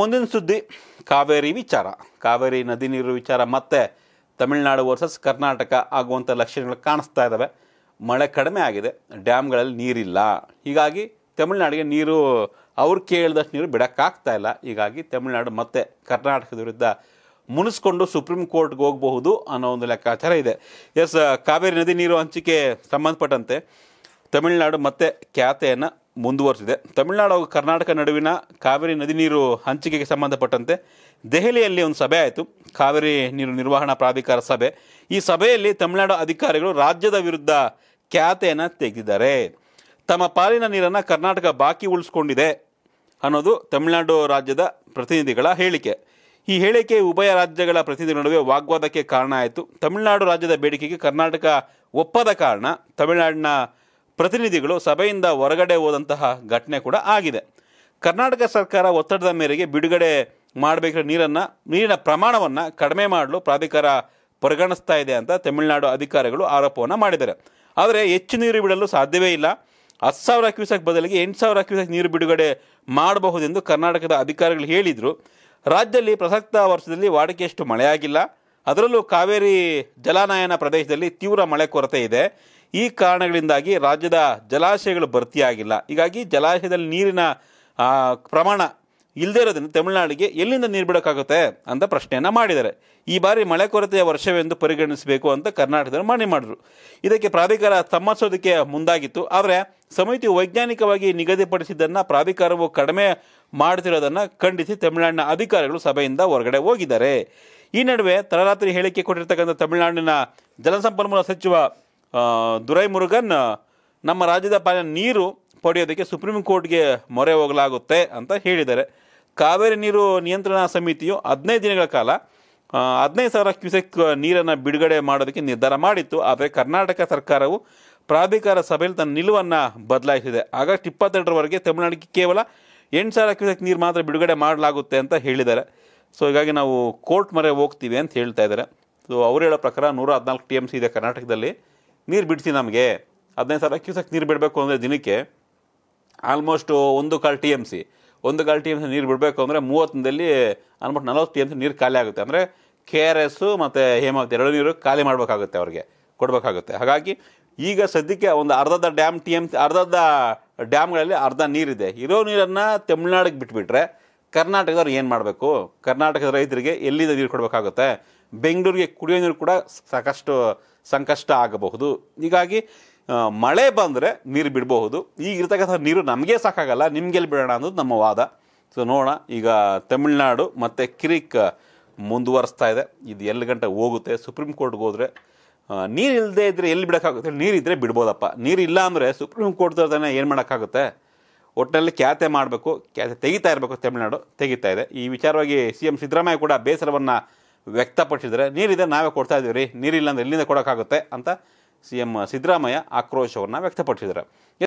ಮುಂದಿನ ಸುದ್ದಿ, ಕಾವೇರಿ ವಿಚಾರ. ಕಾವೇರಿ ನದಿ ನೀರು ವಿಚಾರ ಮತ್ತೆ ತಮಿಳುನಾಡು ವರ್ಸಸ್ ಕರ್ನಾಟಕ ಆಗುವಂಥ ಲಕ್ಷಣಗಳು ಕಾಣಿಸ್ತಾ ಇದ್ದಾವೆ ಮಳೆ ಕಡಿಮೆ ಆಗಿದೆ, ಡ್ಯಾಮ್ಗಳಲ್ಲಿ ನೀರಿಲ್ಲ. ಹೀಗಾಗಿ ತಮಿಳುನಾಡಿಗೆ ನೀರು, ಅವ್ರು ಕೇಳಿದಷ್ಟು ನೀರು ಬಿಡೋಕ್ಕಾಗ್ತಾ ಇಲ್ಲ. ಹೀಗಾಗಿ ತಮಿಳುನಾಡು ಮತ್ತೆ ಕರ್ನಾಟಕದ ವಿರುದ್ಧ ಮುನಿಸ್ಕೊಂಡು ಸುಪ್ರೀಂ ಕೋರ್ಟ್ಗೆ ಹೋಗಬಹುದು ಅನ್ನೋ ಒಂದು ಲೆಕ್ಕಾಚಾರ ಇದೆ. ಎಸ್ ಕಾವೇರಿ ನದಿ ನೀರು ಹಂಚಿಕೆ ಸಂಬಂಧಪಟ್ಟಂತೆ ತಮಿಳುನಾಡು ಮತ್ತೆ ಖ್ಯಾತೆಯನ್ನು ಮುಂದುವರಿಸಿದೆ ತಮಿಳುನಾಡು ಹಾಗೂ ಕರ್ನಾಟಕ ನಡುವಿನ ಕಾವೇರಿ ನದಿ ನೀರು ಹಂಚಿಕೆಗೆ ಸಂಬಂಧಪಟ್ಟಂತೆ ದೆಹಲಿಯಲ್ಲಿ ಒಂದು ಸಭೆ ಆಯಿತು. ಕಾವೇರಿ ನೀರು ನಿರ್ವಹಣಾ ಪ್ರಾಧಿಕಾರ ಸಭೆ. ಈ ಸಭೆಯಲ್ಲಿ ತಮಿಳುನಾಡು ಅಧಿಕಾರಿಗಳು ರಾಜ್ಯದ ವಿರುದ್ಧ ಖ್ಯಾತೆಯನ್ನು ತೆಗೆದಿದ್ದಾರೆ. ತಮ್ಮ ಪಾಲಿನ ನೀರನ್ನು ಕರ್ನಾಟಕ ಬಾಕಿ ಉಳಿಸ್ಕೊಂಡಿದೆ ಅನ್ನೋದು ತಮಿಳುನಾಡು ರಾಜ್ಯದ ಪ್ರತಿನಿಧಿಗಳ ಹೇಳಿಕೆ. ಈ ಹೇಳಿಕೆ ಉಭಯ ರಾಜ್ಯಗಳ ಪ್ರತಿನಿಧಿಗಳ ನಡುವೆ ವಾಗ್ವಾದಕ್ಕೆ ಕಾರಣ ಆಯಿತು. ತಮಿಳುನಾಡು ರಾಜ್ಯದ ಬೇಡಿಕೆಗೆ ಕರ್ನಾಟಕ ಒಪ್ಪದ ಕಾರಣ ತಮಿಳುನಾಡಿನ ಪ್ರತಿನಿಧಿಗಳು ಸಭೆಯಿಂದ ಹೊರಗಡೆ ಹೋದಂತಹ ಘಟನೆ ಕೂಡ ಆಗಿದೆ. ಕರ್ನಾಟಕ ಸರ್ಕಾರ ಒತ್ತಡದ ಮೇರೆಗೆ ಬಿಡುಗಡೆ ಮಾಡಬೇಕಾದ ನೀರನ್ನು, ನೀರಿನ ಪ್ರಮಾಣವನ್ನು ಕಡಿಮೆ ಮಾಡಲು ಪ್ರಾಧಿಕಾರ ಪರಿಗಣಿಸ್ತಾ ಇದೆ ಅಂತ ತಮಿಳುನಾಡು ಅಧಿಕಾರಿಗಳು ಆರೋಪವನ್ನು ಮಾಡಿದ್ದಾರೆ. ಆದರೆ ಹೆಚ್ಚು ನೀರು ಬಿಡಲು ಸಾಧ್ಯವೇ ಇಲ್ಲ. ಹತ್ತು ಸಾವಿರ ಕ್ಯೂಸೆಕ್ ಬದಲಿಗೆ ಎಂಟು ಸಾವಿರ ಕ್ಯೂಸೆಕ್ ನೀರು ಬಿಡುಗಡೆ ಮಾಡಬಹುದೆಂದು ಕರ್ನಾಟಕದ ಅಧಿಕಾರಿಗಳು ಹೇಳಿದರು. ರಾಜ್ಯದಲ್ಲಿ ಪ್ರಸಕ್ತ ವರ್ಷದಲ್ಲಿ ವಾಡಿಕೆಯಷ್ಟು ಮಳೆಯಾಗಿಲ್ಲ. ಅದರಲ್ಲೂ ಕಾವೇರಿ ಜಲಾನಯನ ಪ್ರದೇಶದಲ್ಲಿ ತೀವ್ರ ಮಳೆ ಕೊರತೆ ಇದೆ. ಈ ಕಾರಣಗಳಿಂದಾಗಿ ರಾಜ್ಯದ ಜಲಾಶಯಗಳು ಭರ್ತಿಯಾಗಿಲ್ಲ. ಹೀಗಾಗಿ ಜಲಾಶಯದಲ್ಲಿ ನೀರಿನ ಪ್ರಮಾಣ ಇಲ್ಲದೇ ಇರೋದನ್ನು ತಮಿಳುನಾಡಿಗೆ ಎಲ್ಲಿಂದ ನೀರು ಬಿಡೋಕ್ಕಾಗುತ್ತೆ ಅಂತ ಪ್ರಶ್ನೆಯನ್ನು ಮಾಡಿದ್ದಾರೆ. ಈ ಬಾರಿ ಮಳೆ ಕೊರತೆಯ ವರ್ಷವೆಂದು ಪರಿಗಣಿಸಬೇಕು ಅಂತ ಕರ್ನಾಟಕದಲ್ಲಿ ಮನವಿ ಮಾಡಿದ್ರು. ಇದಕ್ಕೆ ಪ್ರಾಧಿಕಾರ ಸಮ್ಮತಿಸೋದಕ್ಕೆ ಮುಂದಾಗಿತ್ತು. ಆದರೆ ಸಮಿತಿ ವೈಜ್ಞಾನಿಕವಾಗಿ ನಿಗದಿಪಡಿಸಿದ್ದನ್ನು ಪ್ರಾಧಿಕಾರವು ಕಡಿಮೆ ಮಾಡ್ತಿರೋದನ್ನು ಖಂಡಿಸಿ ತಮಿಳುನಾಡಿನ ಅಧಿಕಾರಿಗಳು ಸಭೆಯಿಂದ ಹೊರಗಡೆ ಹೋಗಿದ್ದಾರೆ. ಈ ನಡುವೆ ತಡರಾತ್ರಿ ಹೇಳಿಕೆ ಕೊಟ್ಟಿರ್ತಕ್ಕಂಥ ತಮಿಳುನಾಡಿನ ಜಲಸಂಪನ್ಮೂಲ ಸಚಿವ ದುರೈಮುರುಗನ್ ನಮ್ಮ ರಾಜ್ಯದ ಪಾಲಿನ ನೀರು ಪಡೆಯೋದಕ್ಕೆ ಸುಪ್ರೀಂ ಕೋರ್ಟ್ಗೆ ಮೊರೆ ಹೋಗಲಾಗುತ್ತೆ ಅಂತ ಹೇಳಿದ್ದಾರೆ. ಕಾವೇರಿ ನೀರು ನಿಯಂತ್ರಣ ಸಮಿತಿಯು ಹದಿನೈದು ದಿನಗಳ ಕಾಲ ಹದಿನೈದು ಸಾವಿರ ಕ್ಯೂಸೆಕ್ ನೀರನ್ನು ಬಿಡುಗಡೆ ಮಾಡೋದಕ್ಕೆ ನಿರ್ಧಾರ ಮಾಡಿತ್ತು. ಆದರೆ ಕರ್ನಾಟಕ ಸರ್ಕಾರವು ಪ್ರಾಧಿಕಾರ ಸಭೆಯಲ್ಲಿ ತನ್ನ ನಿಲುವನ್ನು ಬದಲಾಯಿಸಿದೆ. ಆಗಸ್ಟ್ ಇಪ್ಪತ್ತೆರಡರವರೆಗೆ ತಮಿಳುನಾಡಿಗೆ ಕೇವಲ ಎಂಟು ಸಾವಿರ ಕ್ಯೂಸೆಕ್ ನೀರು ಮಾತ್ರ ಬಿಡುಗಡೆ ಮಾಡಲಾಗುತ್ತೆ ಅಂತ ಹೇಳಿದ್ದಾರೆ. ಸೊ, ಹೀಗಾಗಿ ನಾವು ಕೋರ್ಟ್ ಮೊರೆ ಹೋಗ್ತೀವಿ ಅಂತ ಹೇಳ್ತಾ ಇದ್ದಾರೆ. ಸೊ, ಅವ್ರು ಹೇಳೋ ಪ್ರಕಾರ ನೂರ ಹದಿನಾಲ್ಕು ಟಿ ಎಂ ಸಿ ಇದೆ ಕರ್ನಾಟಕದಲ್ಲಿ. ನೀರು ಬಿಡಿಸಿ ನಮಗೆ. ಹದಿನೈದು ಸಾವಿರ ಕ್ಯೂಸೆಕ್ ನೀರು ಬಿಡಬೇಕು ಅಂದರೆ ದಿನಕ್ಕೆ ಆಲ್ಮೋಸ್ಟು ಒಂದು ಕಾಲು ಟಿ ಎಂ ಸಿ ಒಂದು ಕಾಲು ಟಿ ಎಂ ಸಿ ನೀರು ಬಿಡಬೇಕು ಅಂದರೆ ಮೂವತ್ತೊಂದಲ್ಲಿ ಆಲ್ಮೋಸ್ಟ್ ನಲ್ವತ್ತು ಟಿ ಎಂ ಸಿ ನೀರು ಖಾಲಿ ಆಗುತ್ತೆ. ಅಂದರೆ ಕೆ ಆರ್ ಎಸ್ಸು ಮತ್ತು ಹೇಮಾವತಿ ಎರಡು ನೀರು ಖಾಲಿ ಮಾಡಬೇಕಾಗುತ್ತೆ ಅವ್ರಿಗೆ, ಕೊಡಬೇಕಾಗುತ್ತೆ. ಹಾಗಾಗಿ ಈಗ ಸದ್ಯಕ್ಕೆ ಒಂದು ಅರ್ಧದ ಡ್ಯಾಮ್ ಟಿ ಎಂ ಸಿ ಅರ್ಧದ ಡ್ಯಾಮ್ಗಳಲ್ಲಿ ಅರ್ಧ ನೀರಿದೆ. ಇರೋ ನೀರನ್ನು ತಮಿಳ್ನಾಡಿಗೆ ಬಿಟ್ಬಿಟ್ರೆ ಕರ್ನಾಟಕದವ್ರು ಏನು ಮಾಡಬೇಕು? ಕರ್ನಾಟಕದ ರೈತರಿಗೆ ಎಲ್ಲಿಂದ ನೀರು ಕೊಡಬೇಕಾಗುತ್ತೆ? ಬೆಂಗಳೂರಿಗೆ ಕುಡಿಯೋ ನೀರು ಕೂಡ ಸಾಕಷ್ಟು ಸಂಕಷ್ಟ ಆಗಬಹುದು. ಹೀಗಾಗಿ ಮಳೆ ಬಂದರೆ ನೀರು ಬಿಡಬಹುದು. ಈಗ ಇರ್ತಕ್ಕಂಥ ನೀರು ನಮಗೆ ಸಾಕಾಗಲ್ಲ ನಿಮ್ಗೆಲ್ಲಿ ಬಿಡೋಣ ಅನ್ನೋದು ನಮ್ಮ ವಾದ. ಸೊ ನೋಡೋಣ. ಈಗ ತಮಿಳುನಾಡು ಮತ್ತು ಕಿರಿಕ್ ಮುಂದುವರಿಸ್ತಾ ಇದೆ. ಇದು ಎಲ್ಲಿ ಗಂಟೆ ಹೋಗುತ್ತೆ? ಸುಪ್ರೀಂ ಕೋರ್ಟ್ಗೆ ಹೋದರೆ ನೀರು ಇಲ್ಲದೆ ಇದ್ದರೆ ಎಲ್ಲಿ ಬಿಡೋಕ್ಕಾಗುತ್ತೆ? ನೀರಿದ್ದರೆ ಬಿಡ್ಬೋದಪ್ಪ. ಇಲ್ಲ ಅಂದರೆ ಸುಪ್ರೀಂ ಕೋರ್ಟ್ ತಾನೇ ಏನು ಮಾಡೋಕ್ಕಾಗುತ್ತೆ? ಒಟ್ಟಿನಲ್ಲಿ ಖ್ಯಾತೆ ಮಾಡಬೇಕು. ಖ್ಯಾತೆ ತೆಗಿತಾ ಇರಬೇಕು ತಮಿಳುನಾಡು. ತೆಗಿತಾ ಇದೆ. ಈ ವಿಚಾರವಾಗಿ ಸಿ ಎಂ ಸಿದ್ದರಾಮಯ್ಯ ಕೂಡ ಬೇಸರವನ್ನು ವ್ಯಕ್ತಪಡಿಸಿದರೆ, ನೀರಿದೆ, ನಾವೇ ಕೊಡ್ತಾ ಇದ್ದೀವಿ ರೀ, ನೀರಿಲ್ಲ ಅಂದರೆ ಎಲ್ಲಿಂದ ಕೊಡೋಕ್ಕಾಗುತ್ತೆ? ಅಂತ ಸಿ ಎಂ ಸಿದ್ದರಾಮಯ್ಯ ಆಕ್ರೋಶವನ್ನು ವ್ಯಕ್ತಪಡಿಸಿದ್ದಾರೆ.